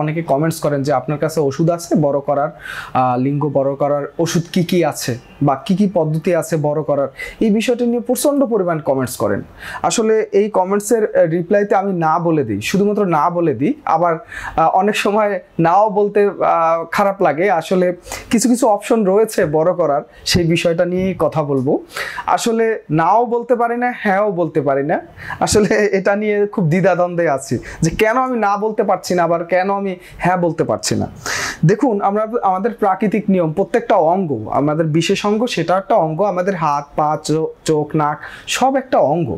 অনেকে কমেন্টস করেন যে আপনার কাছে ওষুধ আছে বড় করার? লিঙ্গ বড় করার ওষুধ কি কি আছে? বা কি কি পদ্ধতি আছে বড় করার, এই বিষয়টি নিয়ে প্রচণ্ড পরিমাণ কমেন্টস করেন। আসলে এই কমেন্টসের রিপ্লাইতে আমি না বলে দিই, শুধুমাত্র না বলে দিই। আবার অনেক সময় নাও বলতে খারাপ লাগে। আসলে কিছু কিছু অপশন রয়েছে বড় করার, সেই বিষয়টা নিয়েই কথা বলব। আসলে নাও বলতে পারি না, হ্যাঁও বলতে পারি না। আসলে এটা নিয়ে খুব দ্বিধাদ্বন্দ্বে আছি যে কেন আমি না বলতে পারছি না, আবার কেন আমি হ্যাঁ বলতে পারছি না। দেখুন, আমরা আমাদের প্রাকৃতিক নিয়ম, প্রত্যেকটা অঙ্গ, আমাদের বিশেষ অঙ্গ, সেটা একটা অঙ্গ, আমাদের হাত, পা চোখ, নাক, সব একটা অঙ্গ।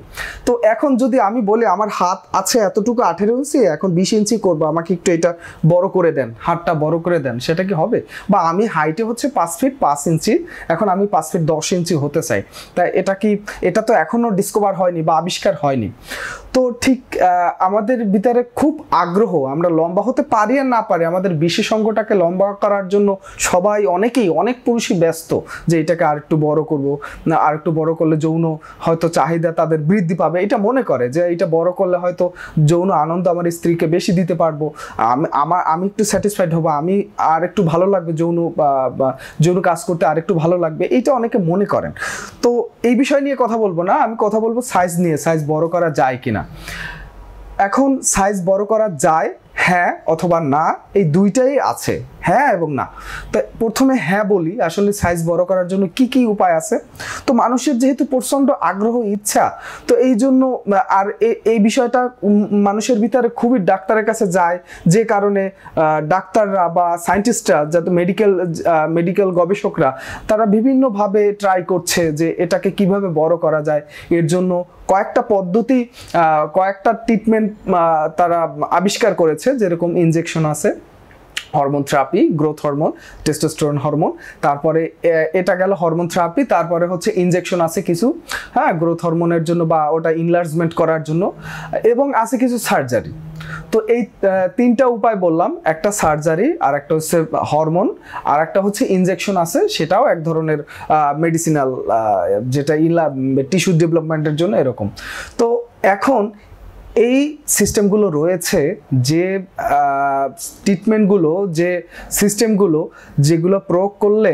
তো এখন যদি আমি বলি আমার হাত আছে এতটুকু আঠেরো ইঞ্চি, এখন বিশ ইঞ্চি করব, আমাকে একটু এটা বড় করে দেন, হাতটা বড় করে দেন, সেটা কি হবে? বা আমি হাইটে হচ্ছে পাঁচ ফিট পাঁচ ইঞ্চি, এখন আমি পাঁচ ফিট দশ ইঞ্চি হতে চাই। তাই এটা কি, এটা তো এখনও ডিসকভার হয়নি বা আবিষ্কার হয়নি। তো ঠিক আমাদের ভিতরে খুব আগ্রহ, আমরা লম্বা হতে পারি আর না পারি, আমাদের বিশেষ অঙ্গটাকে লম্বা করার জন্য সবাই অনেকেই, অনেক পুরুষই ব্যস্ত যে এটাকে আর একটু বড় করব, না আর একটু বড় করলে যৌন হয়তো চাহিদা তাদের বৃদ্ধি পাবে। এটা মনে করে যে এটা বড় করলে হয়তো যৌন আনন্দ আমার স্ত্রীকে বেশি দিতে পারব। আমি, আমার, আমি একটু স্যাটিসফাইড হব, আমি আর একটু ভালো লাগবে যৌন, বা যৌন কাজ করতে আর একটু ভালো লাগবে, এইটা অনেকে মনে করেন। তো এই বিষয় নিয়ে কথা বলব না, আমি কথা বলব সাইজ নিয়ে সাইজ বড় করা যায় কিনা। এখন সাইজ বড় করা যায় হ্যাঁ অথবা না এই দুইটাই আছে। হ্যাঁ এবং না। তো প্রথমে হ্যাঁ বলি, আসলে সাইজ বড় করার জন্য কি কি উপায় আছে? তো মানুষের যেহেতু প্রচণ্ড আগ্রহ, ইচ্ছা, তো এই জন্য আর এই বিষয়টা মানুষের ভিতরে খুবই ডাক্তারের কাছে যায়, যে কারণে ডাক্তাররা বা সায়েন্টিস্টরা যাতে মেডিকেল মেডিকেল গবেষকরা, তারা বিভিন্নভাবে ট্রাই করছে যে এটাকে কীভাবে বড় করা যায়। এর জন্য কয়েকটা পদ্ধতি কয়েকটা ট্রিটমেন্ট তারা আবিষ্কার করেছে, যেরকম ইনজেকশন আছে। Hormone therapy growth hormone testosterone hormone তারপরে এটা গেল হরমোন থেরাপি তারপরে হচ্ছে ইনজেকশন আছে কিছু হ্যাঁ গ্রোথ হরমোনের জন্য বা ওটা ইনলার্জমেন্ট করার জন্য, এবং আছে কিছু সার্জারি তো এই তিনটা উপায় বললাম, একটা সার্জারি আর একটা হচ্ছে হরমোন আর একটা হচ্ছে ইনজেকশন আছে, সেটাও এক ধরনের মেডিসিনাল যেটা ইলা টিস্যু ডেভেলপমেন্টের জন্য এরকম। তো এখন এই সিস্টেমগুলো রয়েছে যে ট্রিটমেন্টগুলো যে সিস্টেমগুলো যেগুলো প্রয়োগ করলে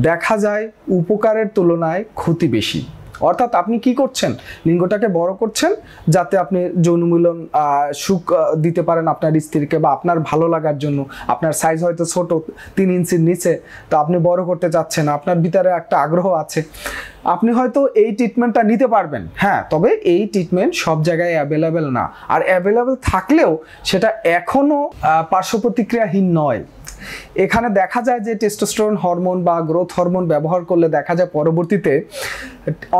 দেখা যায় উপকারের তুলনায় ক্ষতি বেশি। অর্থাৎ আপনি কি করছেন? লিঙ্গটাকে বড় করছেন যাতে আপনি যৌন মিলন আহ, সুখ দিতে পারেন আপনার স্ত্রীকে বা আপনার ভালো লাগার জন্য। আপনার সাইজ হয়তো ছোট তিন ইঞ্চির নিচে তো আপনি বড় করতে চাচ্ছেন আপনার ভিতরে একটা আগ্রহ আছে। আপনি হয়তো এই ট্রিটমেন্টটা নিতে পারবেন হ্যাঁ তবে এই ট্রিটমেন্ট সব জায়গায় অ্যাভেলেবেল না। আর অ্যাভেলেবেল থাকলেও সেটা এখনও পার্শ্ব প্রতিক্রিয়াহীন নয়। এখানে দেখা যায় যে টেস্টোস্টেরন হরমোন বা গ্রোথ হরমোন ব্যবহার করলে দেখা যায় পরবর্তীতে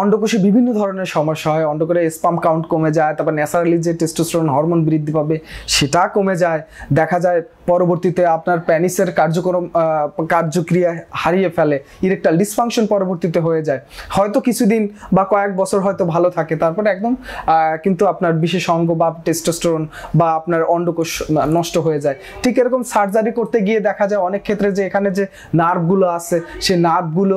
অন্ডকোষে বিভিন্ন ধরনের সমস্যা হয়। অন্ডকোষে স্পাম কাউন্ট কমে যায়, তারপর ন্যাচারালি যে টেস্টোস্টেরন হরমোন বৃদ্ধি পাবে সেটা কমে যায়। দেখা যায় পরবর্তীতে আপনার প্যানিসের কার্যক্রম কার্যক্রিয়া হারিয়ে ফেলে ইরেকটাল ডিসফাংশন পরবর্তীতে হয়ে যায়। হয়তো কিছুদিন বা কয়েক বছর হয়তো ভালো থাকে, তারপরে একদম কিন্তু আপনার বিশেষ অঙ্গ বা টেস্টোস্টেরন বা আপনার অন্ডকোষ নষ্ট হয়ে যায়। ঠিক এরকম সার্জারি করতে গিয়ে যায় অনেক ক্ষেত্রে যে এখানে যে নার্ভগুলো আছে, সেই নার্ভগুলো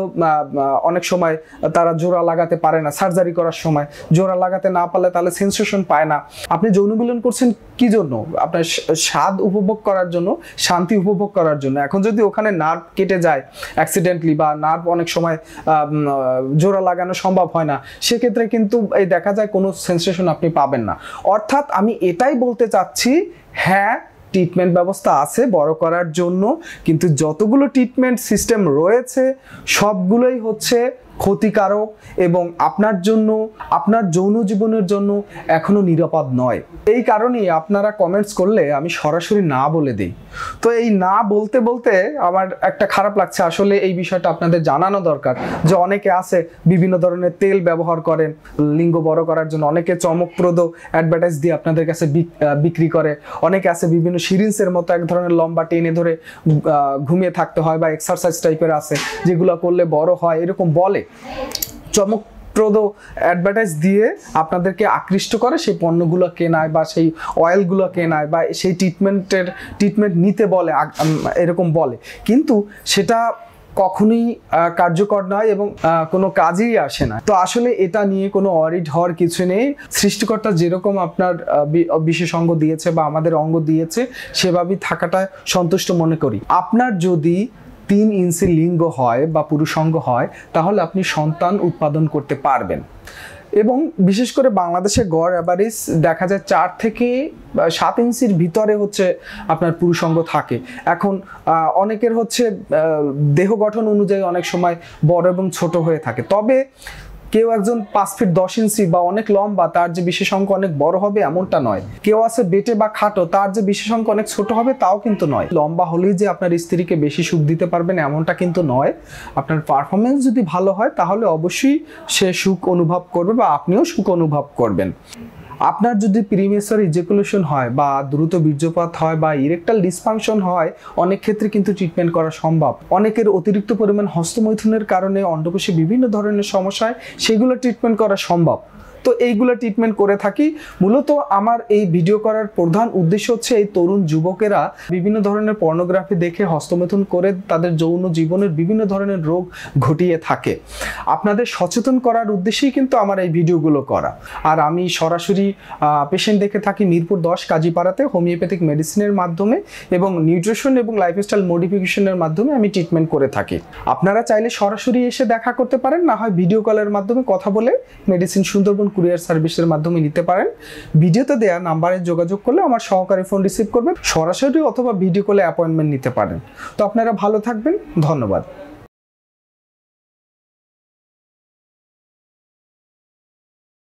অনেক সময় তারা জোড়া লাগাতে পারে না, সার্জারি করার সময়। জোড়া লাগাতে না পারলে তাহলে সেন্সেশন পায় না। আপনি যৌন মিলন করছেন কি জন্য? আপনার স্বাদ উপভোগ করার জন্য, শান্তি উপভোগ করার জন্য। এখন যদি ওখানে নার্ভ কেটে যায় অ্যাক্সিডেন্টলি বা নার্ভ অনেক সময় জোড়া লাগানো সম্ভব হয় না, সেক্ষেত্রে কিন্তু এই দেখা যায় কোনো সেন্সেশন আপনি পাবেন না। অর্থাৎ আমি এটাই বলতে চাচ্ছি হ্যাঁ ট্রিটমেন্ট ব্যবস্থা আছে বড় করার জন্য কিন্তু যতগুলো ট্রিটমেন্ট সিস্টেম রয়েছে সবগুলোই হচ্ছে ক্ষতিকারক এবং আপনার জন্য, আপনার যৌন জীবনের জন্য এখনও নিরাপদ নয়। এই কারণেই আপনারা কমেন্টস করলে আমি সরাসরি না বলে দিই। তো এই না বলতে বলতে আমার একটা খারাপ লাগছে। আসলে এই বিষয়টা আপনাদের জানানো দরকার যে অনেকে আছে, বিভিন্ন ধরনের তেল ব্যবহার করেন, লিঙ্গ বড় করার জন্য। অনেকে চমকপ্রদ অ্যাডভার্টাইজ দিয়ে আপনাদের কাছে বিক- বিক্রি করে। অনেকে আছে বিভিন্ন সিরিঞ্জের মতো এক ধরনের লম্বা টেনে ধরে ঘুমিয়ে থাকতে হয় বা এক্সারসাইজ টাইপের আছে, যেগুলো করলে বড় হয়, এরকম বলে। চমকপ্রদ অ্যাডভার্টাইজ দিয়ে আপনাদেরকে আকৃষ্ট করে সেই পণ্যগুলো কেনায় বা সেই অয়েলগুলো কেনায় বা সেই ট্রিটমেন্টের ট্রিটমেন্ট নিতে বলে এরকম বলে। কিন্তু সেটা কখনোই কার্যকর নয় এবং কোনো কাজেই আসে না। তো আসলে এটা নিয়ে কোনো অরিড হওয়ার কিছু নেই। সৃষ্টিকর্তা যেরকম আপনার বিশেষ অঙ্গ দিয়েছে বা আমাদের অঙ্গ দিয়েছে, সেভাবেই থাকাটা সন্তুষ্ট মনে করি। আপনার যদি তিন ইঞ্চি লিঙ্গ হয় বা পুরুষাঙ্গ হয়, তাহলে আপনি সন্তান উৎপাদন করতে পারবেন। এবং বিশেষ করে বাংলাদেশে গড় অ্যাভারেজ দেখা যায় চার থেকে সাত ইঞ্চির ভিতরে হচ্ছে আপনার পুরুষাঙ্গ থাকে। এখন অনেকের হচ্ছে দেহ গঠন অনুযায়ী অনেক সময় বড় এবং ছোট হয়ে থাকে। তবে কেউ একজন পাঁচ ফিট দশ ইঞ্চি বা অনেক লম্বা, তার যে বিশেষ অঙ্ক অনেক বড় হবে এমনটা নয়। কেউ আছে বেটে বা খাটো, তার যে বিশেষ অঙ্ক অনেক ছোট হবে তাও কিন্তু নয়। লম্বা হলেই যে আপনার স্ত্রীকে বেশি সুখ দিতে পারবেন এমনটা কিন্তু নয়। আপনার পারফরমেন্স যদি ভালো হয়, তাহলে অবশ্যই সে সুখ অনুভব করবে বা আপনিও সুখ অনুভব করবেন। আপনার যদি প্রিমেসার ইজেকুলেশন হয় বা দ্রুত বীর্যপাত হয় বা ইরেকটাল ডিসফাংশন হয়, অনেক ক্ষেত্রে কিন্তু ট্রিটমেন্ট করা সম্ভব। অনেকের অতিরিক্ত পরিমাণ হস্তমৈথুনের কারণে অন্ডকোষে বিভিন্ন ধরনের সমস্যায় সেগুলো ট্রিটমেন্ট করা সম্ভব। তো এইগুলো ট্রিটমেন্ট করে থাকি। মূলত আমার এই ভিডিও করার প্রধান উদ্দেশ্য হচ্ছে এই তরুণ যুবকেরা বিভিন্ন ধরনের পর্নোগ্রাফি দেখে হস্তমেথন করে তাদের যৌন জীবনের বিভিন্ন ধরনের রোগ ঘটিয়ে থাকে। আপনাদের সচেতন করার উদ্দেশ্যেই কিন্তু আমার এই ভিডিওগুলো করা। আর আমি সরাসরি পেশেন্ট দেখে থাকি মিরপুর দশ কাজীপাড়াতে হোমিওপ্যাথিক মেডিসিনের মাধ্যমে এবং নিউট্রিশন এবং লাইফস্টাইল মডিফিকেশনের মাধ্যমে আমি ট্রিটমেন্ট করে থাকি। আপনারা চাইলে সরাসরি এসে দেখা করতে পারেন, না হয় ভিডিও কলের মাধ্যমে কথা বলে মেডিসিন সুন্দরবন কুরিয়ার সার্ভিসের মাধ্যমে নিতে পারেন। ভিডিওতে দেওয়া নাম্বারে যোগাযোগ করলে আমার সহকারী ফোন রিসিভ করবেন সরাসরি অথবা ভিডিও কলে অ্যাপয়েন্টমেন্ট নিতে পারেন। তো আপনারা ভালো থাকবেন, ধন্যবাদ।